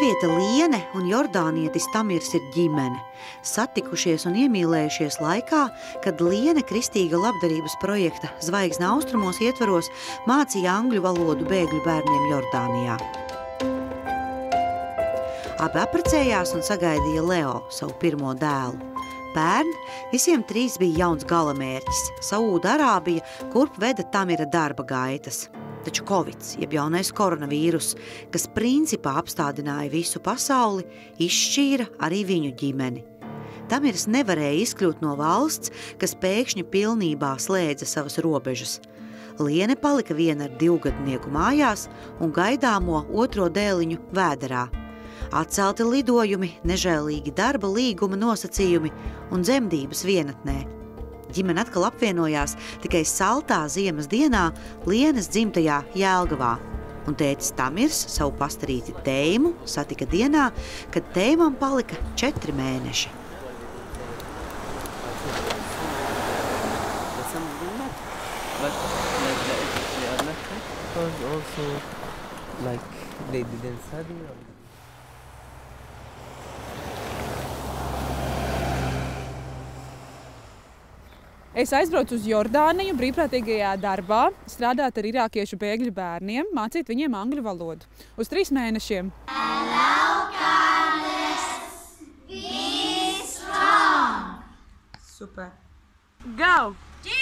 Latvieta Liene un Jordānietis Tamirs ir ģimene. Satikušies un iemīlējušies laikā, kad Liene kristīga labdarības projekta Zvaigzne austrumos ietvaros mācīja angļu valodu bēgļu bērniem Jordānijā. Abi apprecējās un sagaidīja Leo, savu pirmo dēlu. Pērn visiem trīs bija jauns galamērķis – Saūda Arābija, kurp veda Tamira darba gaitas – Taču Covid, jeb jaunais koronavīrus, kas principā apstādināja visu pasauli, izšķīra arī viņu ģimeni. Tamirs nevarēja izkļūt no valsts, kas pēkšņi pilnībā slēdza savas robežas. Liene palika viena ar divgadnieku mājās un gaidāmo otro dēliņu vēderā. Atcelti lidojumi, nežēlīgi darba līguma nosacījumi un dzemdības vienatnē – ģimene atkal apvienojās tikai saltā ziemas dienā Lienas dzimtajā Jēlgavā. Un tētis Tamirs savu pastarīti tēmu satika dienā, kad tēmam palika četri mēneši. like they didn't study Es aizbraucu uz Jordāniju brīvprātīgajā darbā, strādāt ar irākiešu bēgļu bērniem, mācīt viņiem angļu valodu. Uz trīs mēnešiem. Super! Go! Gina,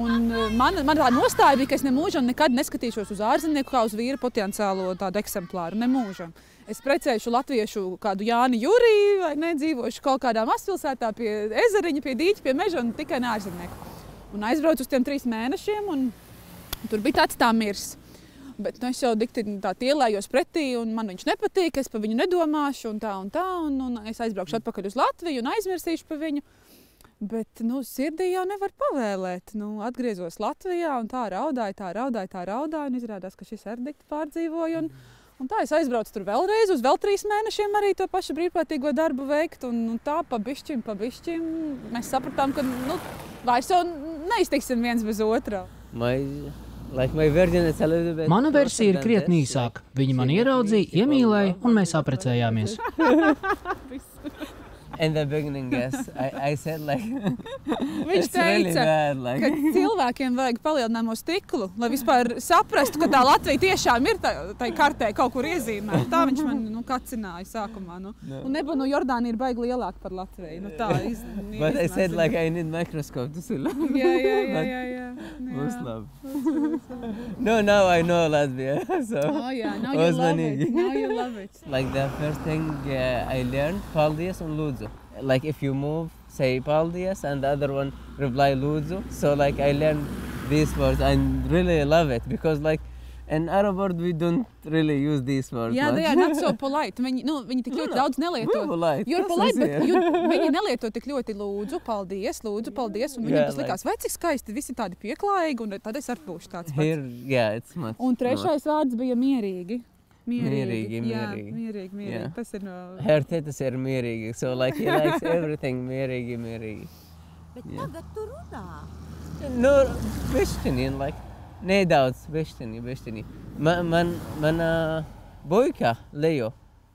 Un eh, man, man tā nostāja bija, ka es nemūžam nekad neskatīšos uz ārzemnieku kā uz vīra potenciālo tādu eksemplāru. Nemūžam. Es precēšu latviešu kādu Jāni Juriju vai nedzīvošu kaut kādā mazpilsētā pie ezeriņa, pie dīķa, pie meža un tikai ārzemnieku. Un aizbraucu uz tiem trīs mēnešiem un tur bija tāds tā mirs. Bet nu, es jau dikti tā ielējos pretī, un man viņš nepatīk, es par viņu nedomāšu, un tā un tā. Un, un es aizbraukšu atpakaļ uz Latviju un aizmirsīšu par viņu. Bet nu, sirdī jau nevar pavēlēt. Nu, atgriezos Latvijā un tā raudāju, tā raudāju, tā raudāju. Un izrādās, ka šis erdikts pārdzīvoja. Un, un tā es aizbraucu tur vēlreiz, uz vēl trīs mēnešiem arī to pašu brīvprātīgo darbu veikt. Un, un tā pa bišķim, pa bišķim mēs sapratām, ka nu, vairs jau neiztiksim viens bez otra. Like Mana versija ir krietni īsāka. Viņi man ieraudzīja, iemīlēja, un mēs apprecējāmies. in the beginning, yes, I, I said like, Viņš teica, really bad, like. ka cilvēkiem vajag palielināmo stiklu, lai vispār saprastu, ka tā Latvija tiešām ir tajā kartē kaut kur iezīmēta. Tā viņš man nu, kacināja sākumā. Nu. No. Un nebūtu no Jordāna ir baigi lielāka par Latviju. Nu, tā iz, But I said like I need microscope to see. jā, jā, jā, jā, jā. Most love. no, now I know Latvia. So oh yeah, now you love it. Now you love it. Like the first thing uh, I learned, Paldies and Ludzo. Like if you move say Paldias and the other one reply Luzu. So like I learned these words and really love it because like in Arab word we don't really use these words. Jā, they are not so polite. Viņi, nu, viņi tik ļoti no, daudz nelieto. Polite. You're polite, bet you, viņi nelieto tik ļoti lūdzu, paldies, lūdzu, paldies. Un viņiem yeah, tas likās, like, vai cik skaisti, visi tādi pieklājīgi, un tad es arī būšu tāds pats. Here, yeah, it's much. Un trešais much. vārds bija mierīgi. Mierīgi, mierīgi. Jā, mierīgi, mierīgi. Yeah. Tas ir no... Her tētas ir mierīgi, so like he likes everything mierīgi, mierīgi. Bet yeah. tagad tu runā. Nu, bišķiņi, like, nedaudz, bišķiņi, bišķiņi. Man, man, mana boika, Leo,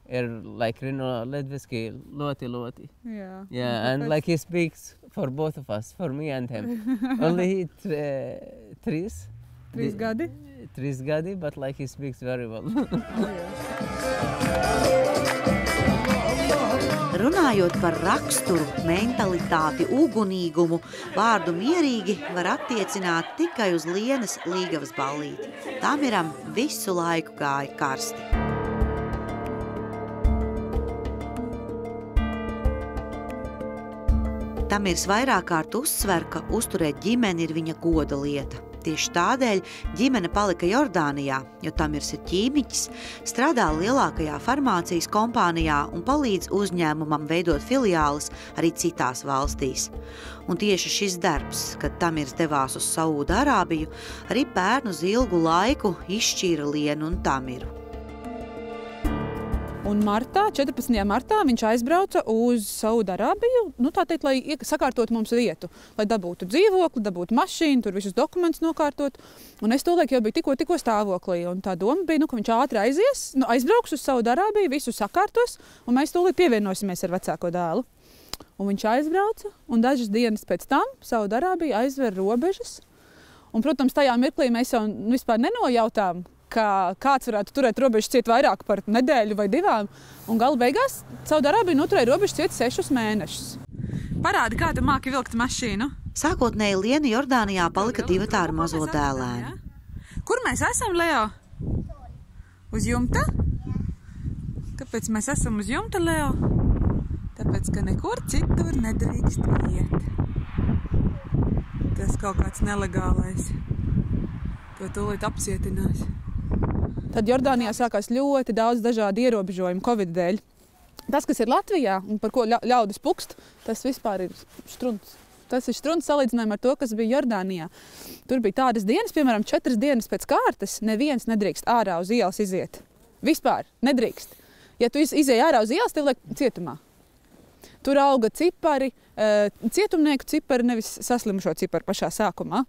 ir like rino latviski ļoti, ļoti. Yeah. Yeah, and like he speaks for both of us, for me and him. Only he uh, three. Trīs gadi? Trīs gadi, but like he speaks very well. Runājot par raksturu, mentalitāti, ugunīgumu, vārdu mierīgi var attiecināt tikai uz Lienas līgavas ballīti. Tamiram visu laiku gāja karsti. Tamirs vairāk kārt uzsver, ka uzturēt ģimeni ir viņa goda lieta. Tieši tādēļ ģimene palika Jordānijā, jo Tamirs ir ķīmiķis, strādā lielākajā farmācijas kompānijā un palīdz uzņēmumam veidot filiālis arī citās valstīs. Un tieši šis darbs, kad Tamirs devās uz Saūda Arābiju, arī bērnu uz ilgu laiku izšķīra Lienu un Tamiru. Un martā, 14. martā viņš aizbrauca uz Saudārābiju, nu, teikt, lai sakārtotu mums vietu, lai dabūtu dzīvokli, dabūtu mašīnu, tur visus dokumentus nokārtot. Un es tolaik jau biju tikko, tikko stāvoklī. Un tā doma bija, nu, ka viņš ātri aizies, nu, aizbrauks uz Saudārābiju, visu sakārtos, un mēs tūlīt pievienosimies ar vecāko dēlu. Un viņš aizbrauca, un dažas dienas pēc tam Saudārābija aizver robežas. Un, protams, tajā mirklī mēs jau nu, vispār nenojautām, ka kāds varētu turēt robežu ciet vairāk par nedēļu vai divām. Un gala beigās Saudārābija noturēja robežu ciet sešus mēnešus. Parādi, kā tu māki vilkt mašīnu? Sākotnēji Liena Jordānijā palika divi tā ar mazo dēlēnu. Kur mēs esam, Leo? Uz jumta? Kāpēc mēs esam uz jumta, Leo? Tāpēc, ka nekur citur nedrīkst iet. Tas kaut kāds nelegālais. To tūlīt apcietinās. Tad Jordānijā sākās ļoti daudz dažādu ierobežojumu Covid dēļ. Tas, kas ir Latvijā un par ko ļaudis pukst, tas vispār ir strunts. Tas ir strunts salīdzinājumā ar to, kas bija Jordānijā. Tur bija tādas dienas, piemēram, četras dienas pēc kārtas, neviens nedrīkst ārā uz ielas iziet. Vispār nedrīkst. Ja tu izēji ārā uz ielas, tev liek cietumā. Tur auga cipari, eh, cietumnieku cipari, nevis saslimušo cipari pašā sākumā.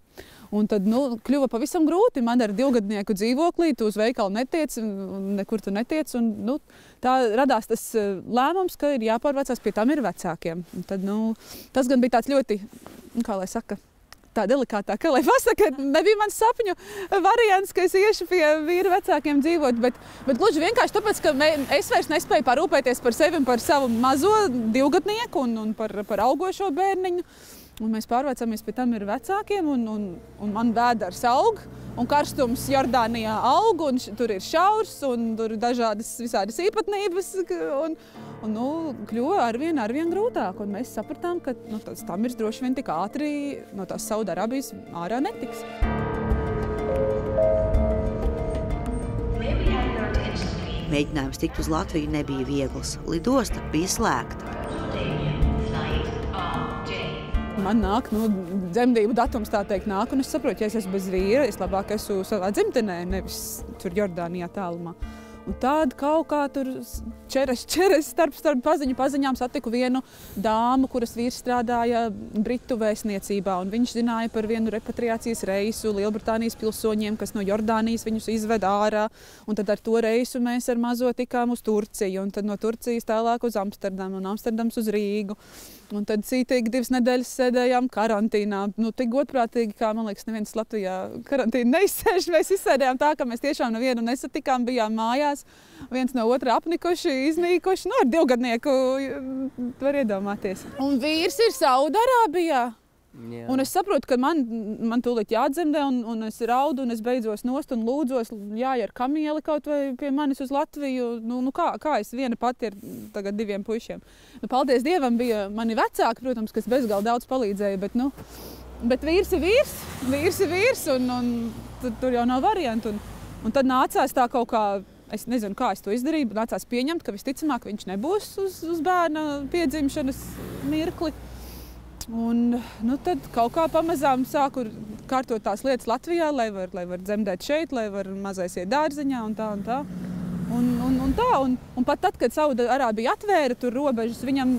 Un tad nu, kļuva pavisam grūti. Man ar divgadnieku dzīvoklī, tu uz veikalu netiec, nekur tu netiec. Un, nu, tā radās tas eh, lēmums, ka ir jāpārvācās pie tam ir vecākiem. Un tad, nu, tas gan bija tāds ļoti, nu, kā lai saka, tā delikātāk, lai pasakā, nebija mans sapņu variants, ka es iešu pie vīra vecākiem dzīvot. Bet, bet gluži vienkārši tāpēc, ka mē, es vairs nespēju parūpēties par sevi un par savu mazo divgadnieku un, un par, par augošo bērniņu. Un mēs pārvācāmies pie tam vecākiem, un, un, un man vēders aug, un karstums Jordānijā aug, un tur ir šaurs, un tur ir dažādas visādas īpatnības, un, un nu, kļuva arvien, arvien grūtāk, un mēs sapratām, ka nu, tas Tamirs droši vien tik ātri no tās Saudarābijas ārā netiks. Mēģinājums tikt uz Latviju nebija viegls. Lidosta bija slēgta. Man nāk nu, dzemdību datums, tā teikt, nāk, un es saprotu, ja es esmu bez vīra, es labāk esmu savā dzimtenē, nevis tur Jordānijā tālumā. Un tāda kaut kā tur čeres, čeres starp, starp paziņu paziņām satiku vienu dāmu, kuras vīrs strādāja Britu vēstniecībā. Viņš zināja par vienu repatriācijas reisu Lielbritānijas pilsoņiem, kas no Jordānijas viņus izved ārā. Un tad ar to reisu mēs ar mazo tikām uz Turciju, un tad no Turcijas tālāk uz Amsterdamu un Amsterdams uz Rīgu. Un tad cītīgi divas nedēļas sēdējām karantīnā. Nu, tik godprātīgi, kā man liekas, neviens Latvijā karantīnu neizsēž. Mēs izsēdējām tā, ka mēs tiešām nevienu nesatikām, bijām mājās. Viens no otra apnikuši, iznīkuši. Nu, ar divgadnieku var iedomāties. Un vīrs ir Saudarābijā. Jā. Un es saprotu, ka man, man tūlīt jādzemdē, un, un es raudu, un es beidzos nost un lūdzos, jāiet kamieli kaut vai pie manis uz Latviju. Nu, nu kā, kā es viena pati ar tagad diviem puišiem. Nu, paldies Dievam, bija mani vecāki, protams, kas bezgalīgi daudz palīdzēja, bet, nu, bet vīrs ir vīrs, vīrs ir vīrs, un, un tur, tur jau nav variantu. Un, un tad nācās tā kaut kā Es nezinu, kā es to izdarīju, bet nācās pieņemt, ka visticamāk viņš nebūs uz, uz bērna piedzimšanas mirkli. Un, nu, tad kaut kā pamazām sāku kārtot tās lietas Latvijā, lai var, lai var dzemdēt šeit, lai var mazais iet dārziņā un tā un tā. Un, un, un tā un, un pat tad, kad Saudārābija atvēra tur robežas, viņam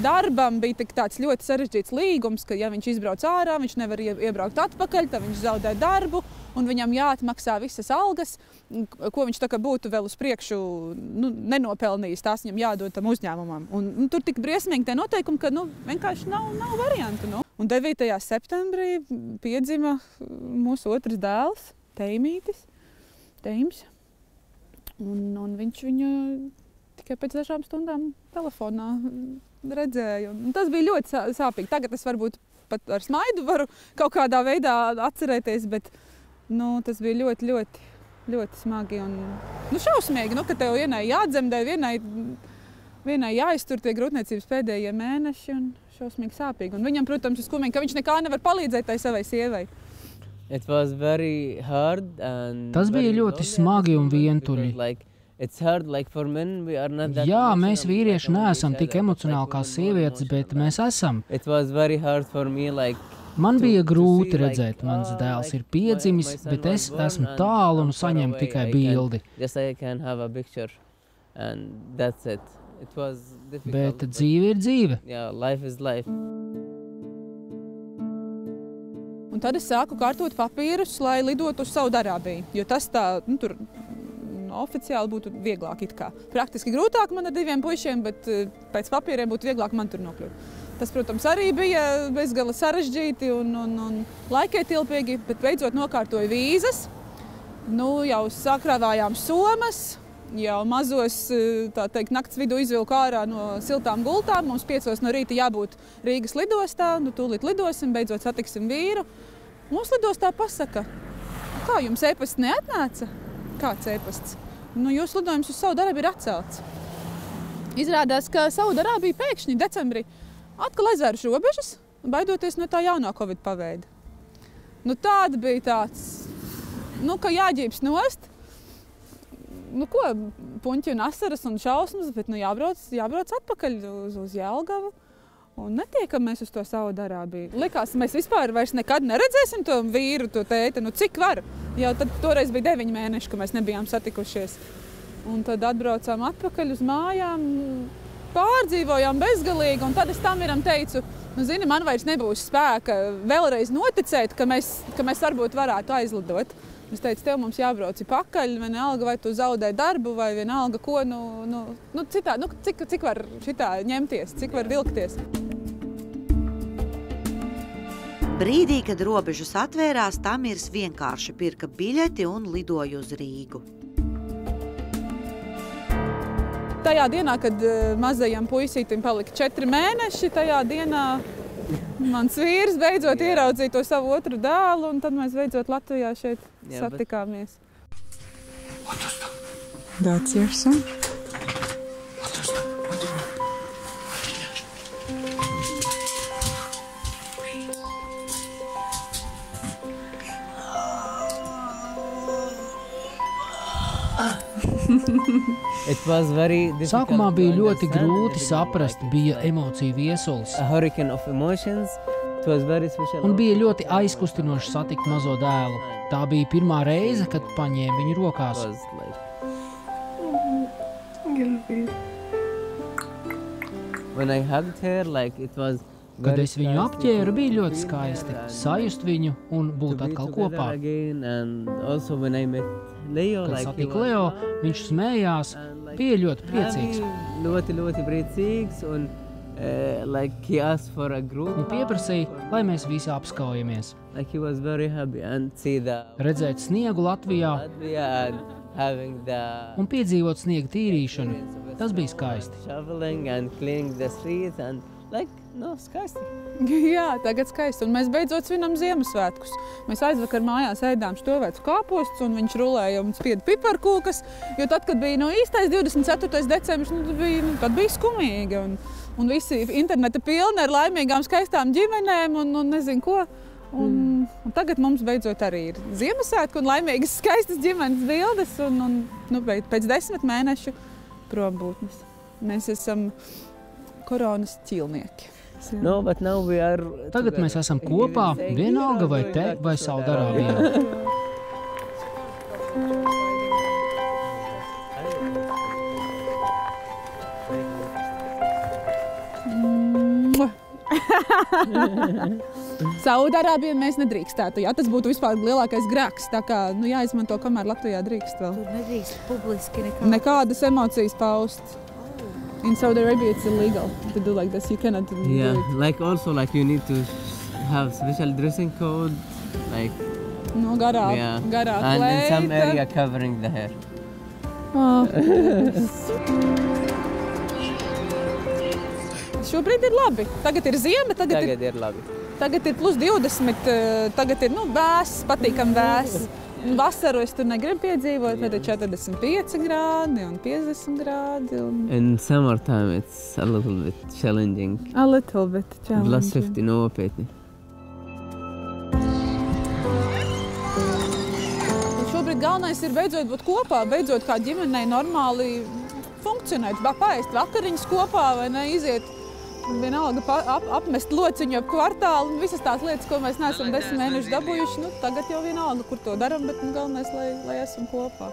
darbam bija tāds ļoti sarežģīts līgums, ka ja viņš izbrauc ārā, viņš nevar iebraukt atpakaļ, tad viņš zaudē darbu un viņam jāatmaksā visas algas, ko viņš būtu vēl uz priekšu nu, nenopelnījis. Tās viņam jādod tam uzņēmumam. Un, un tur tik briesmīgi tie noteikumi, ka nu, vienkārši nav, nav variantu. Nu. Un 9. septembrī piedzima mūsu otrs dēls, Teimītis. Teims. Un, un viņš viņu tikai pēc dažām stundām telefonā redzēja. Un tas bija ļoti sāpīgi. Tagad es varbūt pat ar smaidu varu kaut kādā veidā atcerēties, bet nu, tas bija ļoti, ļoti, ļoti smagi un nu, šausmīgi. Nu, ka tev vienai jādzemdē, vienai, vienai jāiztur tie grūtniecības pēdējie mēneši un šausmīgi sāpīgi. Un viņam, protams, ir skumīgi, ka viņš nekā nevar palīdzēt tai savai sievai. Tas bija ļoti smagi un vientuļi. Jā, mēs vīrieši neesam tik emocionāli kā sievietes, bet mēs esam. Man bija grūti redzēt, mans dēls ir piedzimis, bet es esmu tālu un saņemu tikai bildi. and that's it. It was difficult. Bet but dzīve ir dzīve. yeah, life is life. Un tad es sāku kārtot papīrus, lai lidotu uz Saudārābiju. Jo tas tā, nu, tur mm, oficiāli būtu vieglāk. it kā. Praktiski grūtāk man ar diviem puišiem, bet eh, pēc papīriem būtu vieglāk man tur nokļūt. Tas, protams, arī bija bezgala sarežģīti un, un, un laikietilpīgi, bet beidzot nokārtoju vīzas. Nu, jau sakrāvājām somas, jau mazos teikt, naktas vidū izvilku ārā no siltām gultām. Mums piecos no rīta jābūt Rīgas lidostā, nu tūlīt lidosim, beidzot satiksim vīru. Mums lidostā pasaka, kā jums e-pasts neatnāca? Kāds e-pasts? Nu, jūsu lidojums uz Saudārābiju ir atcelts. Izrādās, ka Saudārābija pēkšņi decembrī atkal aizvēruši robežas, baidoties no tā jaunā Covid paveida. Nu, tāda bija tāds, nu, ka jāģības nost. Nu, ko puņķi un asaras un šausmas, bet nu, jābrauc, jābrauc atpakaļ uz, uz Jēlgavu. Un netiekam mēs uz to Saudārābiju. Likās, mēs vispār vairs nekad neredzēsim to vīru, to tēti. Nu, cik var? Jau tad toreiz bija deviņi mēneši, ka mēs nebijām satikušies. Un tad atbraucām atpakaļ uz mājām, pārdzīvojām bezgalīgi. Un tad es tam viram teicu, nu, zini, man vairs nebūs spēka vēlreiz noticēt, ka mēs, ka mēs varbūt varētu aizlidot. Es teicu, tev mums jābrauc pakaļ, vienalga, vai tu zaudē darbu, vai vienalga, ko. Nu, nu, nu, citā, nu, cik, cik var šitā ņemties, cik var vilkties. Brīdī, kad robežas atvērās, Tamirs vienkārši pirka biļeti un lidoja uz Rīgu. Tajā dienā, kad eh, mazajam puisītim palika četri mēneši, tajā dienā mans vīrs beidzot ieraudzīja to savu otru dēlu, un tad mēs beidzot Latvijā šeit Jā, bet- satikāmies. That's your son. Sākumā bija ļoti grūti saprast, bija emociju viesulis. a hurricane of emotions. It was very special. Un bija ļoti aizkustinoši satikt mazo dēlu. Tā bija pirmā reize, kad paņēma viņu rokās. when I hugged her, like it was. Kad es viņu apģēru, bija ļoti skaisti sajust viņu un būt atkal kopā. Kad satiku Leo, viņš smējās, bija ļoti priecīgs ļoti, ļoti priecīgs un uh, like he asked for a group. un pieprasīja, lai mēs visi apskaujamies. Like he was very happy and see the Redzēt sniegu Latvijā Latvia and un piedzīvot sniega tīrīšanu. Tas bija skaisti. No skaisti. Jā, tagad skaisti. Un mēs beidzot svinam Ziemassvētkus. Mēs aizvakar mājās ēdām stāvētus kāpostus, un viņš rulēja un spieda piparkūkas. Jo tad, kad bija no īstais 24. decembris, nu, tad bija, nu, tad bija skumīgi. Un, un visi interneta pilni ar laimīgām, skaistām ģimenēm un, un nezinu ko. Un, un tagad mums beidzot arī ir Ziemassvētku un laimīgas, skaistas ģimenes bildes. Un, un, nu, pēc desmit mēnešu prombūtnes mēs esam koronas ķīlnieki. No, but now we are Tagad mēs esam kopā, vienalga "You are vai te vai Saudārābijā. Arabia." Saudārābijā mēs nedrīkstētu. Jā, tas būtu vispār lielākais grēks. Tā kā nu, jāizmanto, kamēr Latvijā drīkst vēl. Tur nedrīkst publiski nekā. Nekādas emocijas paust. In Saudi Arabia, it's illegal to do like this. You cannot do Yeah, it. like also like you need to have special dressing code, like No, garā, yeah, garā and in some area covering the hair. Ah. Šobrīd ir labi. Tagad ir ziema, tagad, tagad. Tagad ir labi. Ir, tagad ir plus 20, eh, tagad ir nu, vēss, patīkami vēss. Vasaru es tur negribu piedzīvot, ir 45 grādi un 50 grādi. Un... In summertime, it's a little bit challenging. A little bit Plus challenging. 50 nopietni. Šobrīd galvenais ir beidzot būt kopā, beidzot kā ģimenei normāli funkcionēt, paēst vakariņas kopā vai ne, iziet. Vienalga ap, apmest lociņu ap kvartālu un visas tās lietas, ko mēs neesam desmit mēnešus dabūjuši. Nu, tagad jau vienalga, kur to darām, bet nu, galvenais, lai, lai esam kopā.